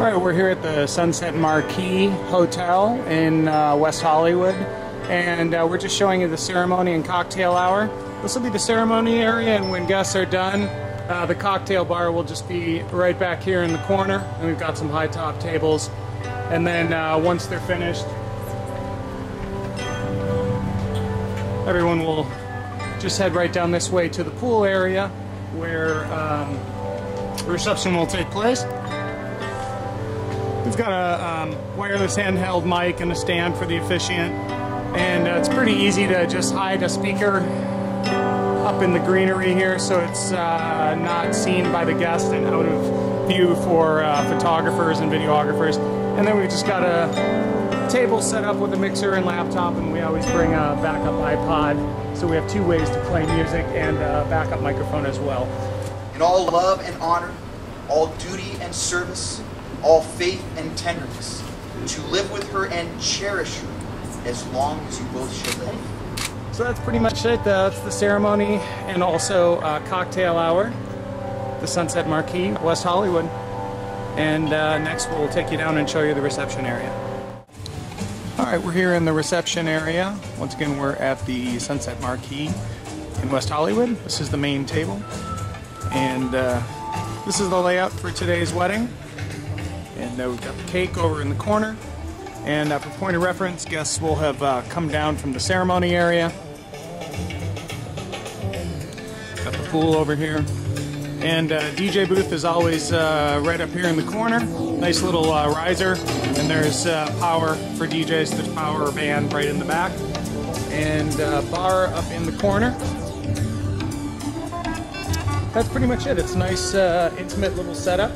All right, we're here at the Sunset Marquis Hotel in uh, West Hollywood, and uh, we're just showing you the ceremony and cocktail hour. This will be the ceremony area, and when guests are done, uh, the cocktail bar will just be right back here in the corner, and we've got some high top tables. And then uh, once they're finished, everyone will just head right down this way to the pool area where um, the reception will take place. We've got a um, wireless handheld mic and a stand for the officiant, and uh, it's pretty easy to just hide a speaker up in the greenery here so it's uh, not seen by the guest and out of view for uh, photographers and videographers. And then we've just got a table set up with a mixer and laptop, and we always bring a backup iPod. So we have two ways to play music and a backup microphone as well. In all love and honor, all duty and service, all faith and tenderness, to live with her and cherish her as long as you both shall live. So that's pretty much it. Uh, that's the ceremony and also uh, cocktail hour, the Sunset Marquis, West Hollywood. And uh, next we'll take you down and show you the reception area. All right, we're here in the reception area. Once again, we're at the Sunset Marquis in West Hollywood. This is the main table. And uh, this is the layout for today's wedding. And now we've got the cake over in the corner. And uh, for point of reference, guests will have uh, come down from the ceremony area. Got the pool over here. And uh, DJ booth is always uh, right up here in the corner. Nice little uh, riser. And there's uh, power for DJs. There's power band right in the back. And uh, bar up in the corner. That's pretty much it. It's a nice, uh, intimate little setup.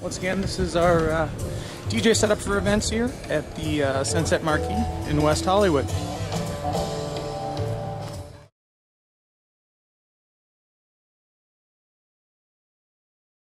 Once again, this is our uh, DJ setup for events here at the uh, Sunset Marquis in West Hollywood.